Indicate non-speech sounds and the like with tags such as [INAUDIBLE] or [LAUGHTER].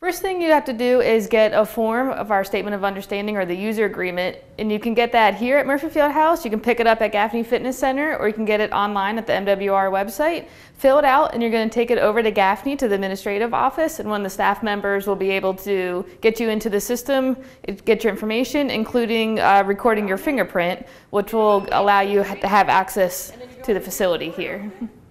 First thing you have to do is get a form of our statement of understanding or the user agreement, and you can get that here at Murphy Field House. You can pick it up at Gaffney Fitness Center, or you can get it online at the MWR website. Fill it out, and you're going to take it over to Gaffney to the administrative office, and one of the staff members will be able to get you into the system, get your information, including uh, recording your fingerprint, which will allow you to have access to the facility here. [LAUGHS]